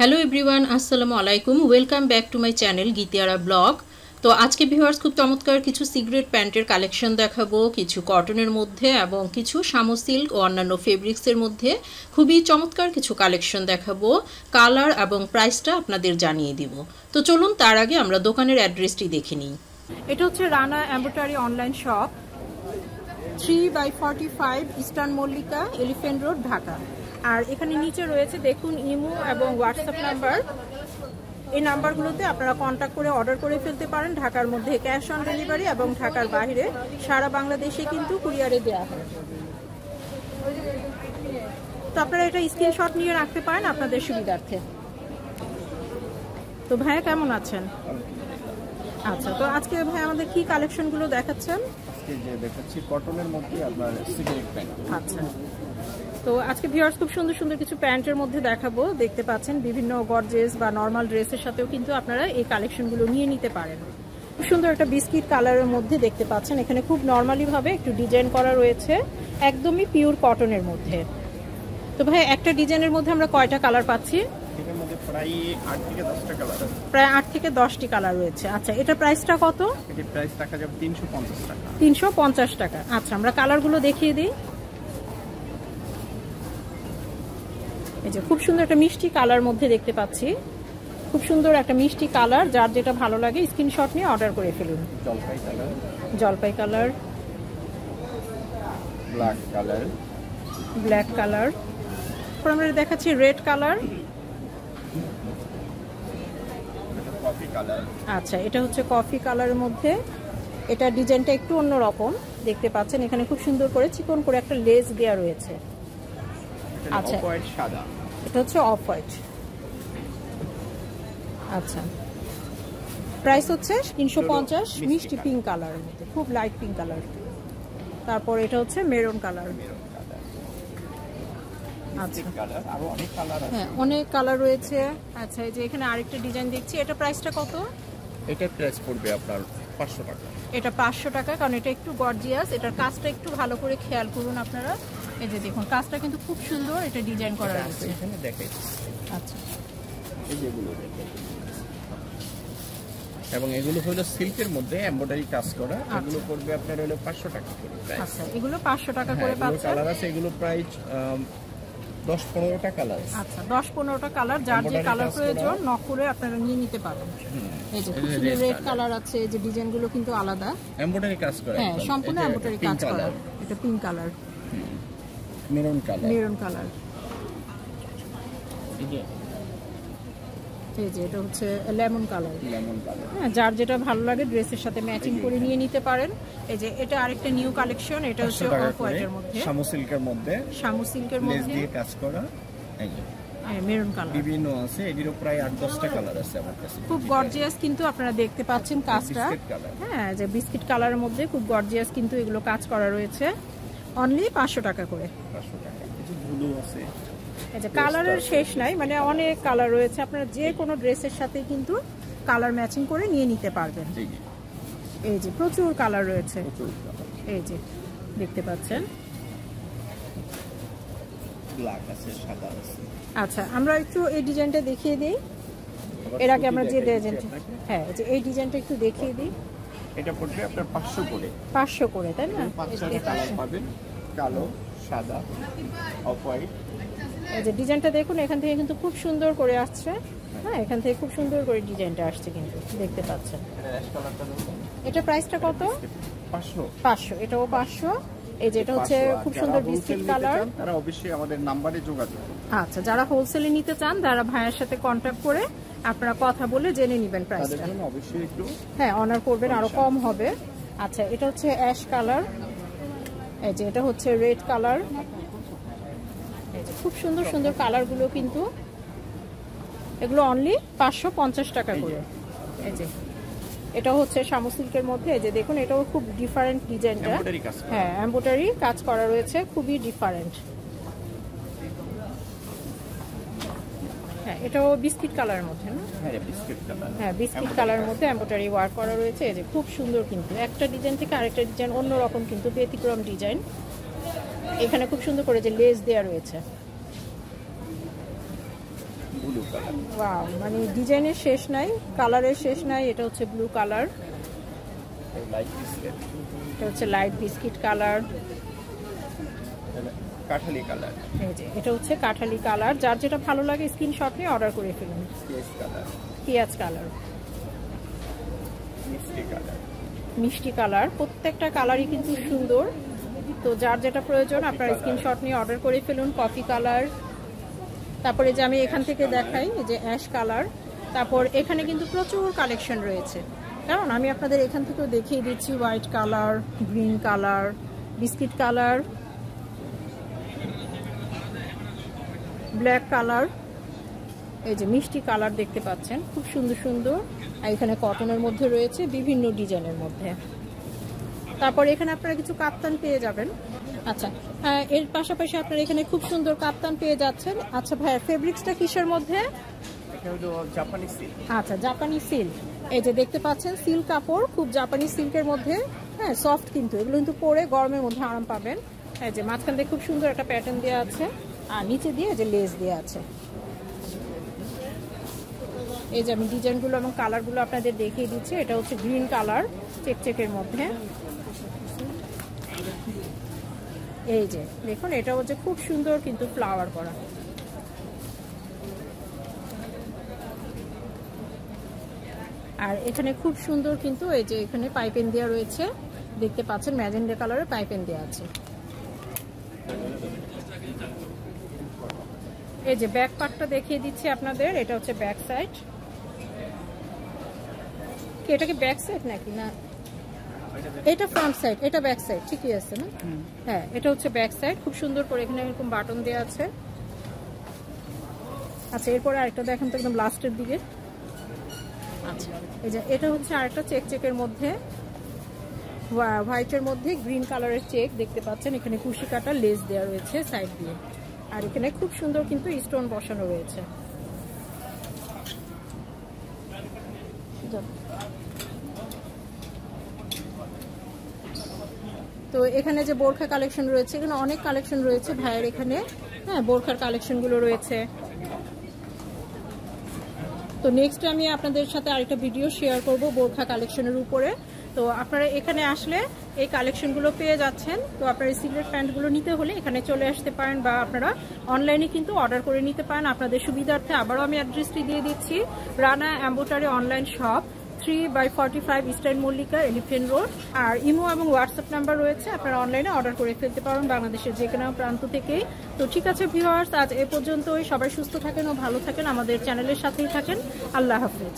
Hello everyone আসসালামু আলাইকুম welcome back to my channel Gitiyara blog তো আজকে ভিউয়ার্স খুব চমৎকার কিছু সিগারেট প্যান্টের কালেকশন দেখাবো, কিছু কটনের মধ্যে এবং কিছু সামো সিল্ক ও অন্যান্য ফেব্রিক্সের মধ্যে। খুবই চমৎকার কিছু কালেকশন দেখাবো কালার এবং প্রাইসটা আপনাদের জানিয়ে দিব। তো চলুন, তার আগে আমরা দোকানের অ্যাড্রেসটি দেখে নিই। এটা হচ্ছে Rana embroidery online shop three by forty five eastern Mallika elephant road Dhaka. আর এখানে নিচে রয়েছে দেখুন ইমো এবং হোয়াটসঅ্যাপ নাম্বার। এই নাম্বারগুলোতে আপনারা কন্ট্যাক্ট করে অর্ডার করে ফেলতে পারেন। ঢাকার মধ্যে ক্যাশ অন ডেলিভারি এবং ঢাকার বাইরে। সারা বাংলাদেশে কিন্তু কুরিয়ারে দেওয়া হয়। তো আপনারা এটা স্ক্রিনশট নিয়ে রাখতে পারেন আপনাদের সুবিধার্থে। তো ভাইয়া কেমন আছেন? আচ্ছা তো আজকে ভাই আমাদের কি কালেকশনগুলো দেখাচ্ছেন? আজকে যে দেখাচ্ছি কটনের মধ্যে আপনার সিগারেট প্যান্ট আচ্ছা। তো আজকে ভিউয়ার্স খুব সুন্দর সুন্দর কিছু প্যান্টের মধ্যে দেখাবো। দেখতে পাচ্ছেন বিভিন্ন গর্জেস বা নর্মাল ড্রেসের সাথেও কিন্তু আপনারা এই কালেকশনগুলো নিয়ে নিতে পারেন। খুব সুন্দর একটা বিস্কিট কালারের মধ্যে দেখতে পাচ্ছেন। এখানে খুব নর্মালি ভাবে একটু ডিজাইন করা রয়েছে একদমই পিওর কটনের মধ্যে। তো ভাই একটা ডিজাইনের মধ্যে আমরা কয়টা কালার পাচ্ছি? প্রায় আট থেকে দশটি কালার রয়েছে। আচ্ছা এটা প্রাইসটা কত? তিনশো পঞ্চাশ টাকা। আচ্ছা আমরা কালারগুলো দেখিয়ে দিই। এই যে খুব সুন্দর একটা মিষ্টি কালার মধ্যে দেখতে পাচ্ছি। খুব সুন্দর একটা মিষ্টি কালার যার যেটা ভালো লাগে স্ক্রিনশট নিয়ে অর্ডার করে ফেলুন। জলপাই কালার। জলপাই colour. Black colour. Black colour. তারপর আমরা দেখাচ্ছি রেড কালার। কালার। আচ্ছা এটা হচ্ছে কফি কালারের মধ্যে। এটা ডিজাইনটা একটু অন্যরকম। দেখতে পাচ্ছেন এখানে খুব সুন্দর করে চিকন করে একটা লেস দেওয়া রয়েছে। আচ্ছা। সাদা। এটা হচ্ছে অফ হোয়াইট আচ্ছা। প্রাইস হচ্ছে তিনশো পঞ্চাশ মিষ্টি পিঙ্ক কালারের মধ্যে খুব লাইট পিঙ্ক কালার তারপর এটা হচ্ছে মেরুন কালার আচ্ছা। কালার আরও অনেক কালার হ্যাঁ অনেক কালার রয়েছে। আচ্ছা এই যে এখানে আরেকটা ডিজাইন দেখছি এটা প্রাইসটা কত? এটার প্রাইস পড়বে আপনার পাঁচশো টাকা। এটা পাঁচশো টাকা কারণ এটা একটু গর্জিয়াস এটার কাজটা একটু ভালো করে খেয়াল করুন আপনারা। এই যে দেখুন কাজটা কিন্তু খুব সুন্দর এটা ডিজাইন করা আছে এখানে দেখাই। আচ্ছা। এই যেগুলো এবং এগুলো হলো সিল্কের মধ্যে এমব্রয়ডারি কাজ করা। এগুলো পড়বে আপনার হলো পাঁচশো টাকা করে আচ্ছা এগুলো পাঁচশো টাকা করে হ্যাঁ, পাচ্ছেন। কালার আছে এগুলো প্রাইস দশ পনেরোটা কালার আছে। আচ্ছা দশ পনেরোটা কালার যার যে কালার প্রয়োজন নক করে আপনারা নিয়ে নিতে পারেন এই যে খুব সুন্দর রেড কালার আছে এই যে ডিজাইনগুলো কিন্তু আলাদা। এমব্রয়ডারি কাজ করা হ্যাঁ সম্পূর্ণ এম্বোটারি কাজ করা। এটা pink colour maroon colour maroon colour এই যে। এটা হচ্ছে লেমন কালার লেমন কালার হ্যাঁ যার যেটা ভালো লাগে ড্রেসের সাথে ম্যাচিং করে নিয়ে নিতে পারেন। এই যে এটা আরেকটা নিউ কালেকশন এটা হচ্ছে অফ হোয়াইটের মধ্যে। শামু সিল্কের মধ্যে শামু সিল্কের মধ্যে। লেস দিয়ে কাজ করা। এই যে। মেরুন কালার বিভিন্ন আছে এটিরও প্রায় আট দশটা কালার আছে আমার কাছে। খুব গর্জিয়াস কিন্তু আপনারা দেখতে পাচ্ছেন কাজটা। হ্যাঁ যে বিস্কিট কালারের মধ্যে খুব গর্জিয়াস কিন্তু এগুলো কাজ করা রয়েছে। অনলি পাঁচশো টাকা করে। যে কালারের শেষ নাই মানে অনেক কালার রয়েছে। আপনারা যে কোনো ড্রেসের সাথে কিন্তু কালার ম্যাচিং করে নিয়ে নিতে পারবেন। এই যে প্রচুর কালার রয়েছে। এই যে দেখতে পাচ্ছেন। আচ্ছা আমরা একটু এই ডিজাইনটা দেখিয়ে দিই। এর আগে আমরা যে ডিজাইনটা হ্যাঁ এই ডিজাইনটা একটু দেখিয়ে দিই। এটা পড়বে আপনার পাঁচশো করে। পাঁচশো করে তাই না? পাঁচ এই যে ছয়টা কালার পাবেন কালো সাদা অফ হোয়াইট। এই যে ডিজাইনটা দেখুন এখান থেকে কিন্তু খুব সুন্দর করে আসছে। হ্যাঁ এখান থেকে খুব সুন্দর করে ডিজাইনটা আসছে কিন্তু দেখতে পাচ্ছেন। এটা প্রাইসটা কত? পাঁচশো। পাঁচশো এটাও পাঁচশো। এই যে এটা হচ্ছে খুব সুন্দর বিস্কিট কালার। তারা অবশ্যই আমাদের নাম্বারে যোগাযোগ আচ্ছা যারা হোলসেলে নিতে চান তারা ভাইয়ের সাথে কন্ট্যাক্ট করে আপনারা কথা বলে জেনে নেবেন প্রাইসটা অবশ্যই হ্যাঁ অনার করবেন আরও কম হবে। আচ্ছা এটা হচ্ছে অ্যাশ কালার এই যে এটা হচ্ছে রেড কালার খুব সুন্দর সুন্দর কালারগুলো কিন্তু। এগুলো অনলি পাঁচশো পঞ্চাশ টাকা করে। এই যে এটা হচ্ছে শামু সিল্কের মধ্যে। এই যে দেখুন এটাও খুব ডিফারেন্ট ডিজাইনটা। হ্যাঁ এম্বোটারি কাজ করা রয়েছে খুবই ডিফারেন্ট হ্যাঁ এটাও বিস্কিট কালারের মধ্যে না? হ্যাঁ বিস্কিট কালার। হ্যাঁ বিস্কিট কালারের মধ্যে এম্বোটারি ওয়ার্ক করা রয়েছে। যে খুব সুন্দর কিন্তু। একটা ডিজাইন থেকে আরেকটা ডিজাইন অন্যরকম কিন্তু ব্যতিক্রম ডিজাইন। এখানে খুব সুন্দর করে যে লেস দেওয়া রয়েছে। ওয়াও মানে ডিজাইনের শেষ নাই কালারের শেষ নাই এটা হচ্ছে ব্লু কালার এটা হচ্ছে লাইট বিস্কিট কালার কাঠালি কালার। এই যে এটা হচ্ছে কাঠালি কালার। যার যেটা ভালো লাগে স্ক্রিনশট নিয়ে অর্ডার করে ফেলুন। পেঁয়াজ কালার। পেঁয়াজ কালার। মিষ্টি কালার। মিষ্টি কালার। প্রত্যেকটা কালারই কিন্তু সুন্দর। তো যার যেটা প্রয়োজন আপনার স্ক্রিনশট নিয়ে অর্ডার করে ফেলুন কফি কালার। তারপরে যে আমি এখান থেকে দেখাই যে অ্যাশ কালার। তারপর এখানে কিন্তু প্রচুর কালেকশন রয়েছে। কারণ আমি আপনাদের এখান থেকেও দেখিয়ে দিচ্ছি white colour green colour biscuit colour. Black colour এই যে মিষ্টি কালার দেখতে পাচ্ছেন খুব সুন্দর সুন্দর। আর এখানে কটনের মধ্যে রয়েছে বিভিন্ন ডিজাইনের মধ্যে। তারপর এখানে আপনারা কিছু কাপ্তান পেয়ে যাবেন। আচ্ছা হ্যাঁ, এর পাশাপাশি আপনারা এখানে খুব সুন্দর কাপ্তান পেয়ে যাচ্ছেন। আচ্ছা ভাইয়া ফেব্রিক্সটা কিসের মধ্যে? আচ্ছা জাপানি সিল্ক এই যে দেখতে পাচ্ছেন সিল্ক কাপড় খুব জাপানি সিল্কের মধ্যে। হ্যাঁ সফট কিন্তু এগুলো কিন্তু পরে গরমের মধ্যে আরাম পাবেন। এই যে মাঝখান দিয়ে খুব সুন্দর একটা প্যাটার্ন দেওয়া আছে। আর নিচে দিয়ে যে লেস দেওয়া আছে। এই যে আমি ডিজাইনগুলো এবং কালারগুলো আপনাদের দেখিয়ে দিচ্ছি, এটা হচ্ছে গ্রিন কালার চেক চেকের মধ্যে। এই যে, দেখুন, এটা হচ্ছে খুব সুন্দর কিন্তু ফ্লাওয়ার করা। আর এখানে খুব সুন্দর কিন্তু এই যে এখানে পাইপেন দেওয়া রয়েছে। দেখতে পাচ্ছেন, ম্যাজেন্ডা কালারের পাইপেন দেওয়া আছে। এই যে ব্যাক পার্টটা দেখিয়ে দিচ্ছি আপনাদের এটা হচ্ছে ব্যাক সাইড কি এটা কি ব্যাক সাইড নাকি? না। এটা ফ্রন্ট সাইড এটা ব্যাক সাইড ঠিকই আছে না? হ্যাঁ এটা হচ্ছে ব্যাক সাইড খুব সুন্দর করে এখানে এরকম বাটন দেওয়া আছে। আচ্ছা এরপরে আরেকটা দেখেন তো একদম লাস্টের দিকে। আচ্ছা। এই যে এটা হচ্ছে আরেকটা চেক চেকের মধ্যে। হোয়াইটের মধ্যে গ্রিন কালারের চেক দেখতে পাচ্ছেন এখানে কুশি কাটা লেস দেওয়া রয়েছে সাইড দিয়ে। আর এখানে খুব সুন্দর কিন্তু স্টোন বসানো রয়েছে। তো এখানে যে বোরখা কালেকশন রয়েছে, এখানে অনেক কালেকশন রয়েছে ভাইয়ের এখানে। হ্যাঁ বোরখার কালেকশনগুলো রয়েছে। তো নেক্সট আমি আপনাদের সাথে আরেকটা ভিডিও শেয়ার করব বোরখা কালেকশনের উপরে। তো আপনারা এখানে আসলে এই কালেকশনগুলো পেয়ে যাচ্ছেন। তো আপনারা এই সিগারেট প্যান্টগুলো নিতে হলে এখানে চলে আসতে পারেন বা আপনারা অনলাইনে কিন্তু অর্ডার করে নিতে পারেন। আপনাদের সুবিধার্থে আবারও আমি অ্যাড্রেসটি দিয়ে দিচ্ছি। Rana embroidery online shop three by forty five eastern Mallika elephant road R imo এবং হোয়াটসঅ্যাপ নাম্বার রয়েছে, আপনারা অনলাইনে অর্ডার করে ফেলতে পারেন বাংলাদেশের যে কোনো প্রান্ত থেকেই। তো ঠিক আছে ভিউয়ার্স আজ এ পর্যন্তই। সবাই সুস্থ থাকেন ও ভালো থাকেন। আমাদের চ্যানেলের সাথেই থাকেন। আল্লাহ হাফিজ।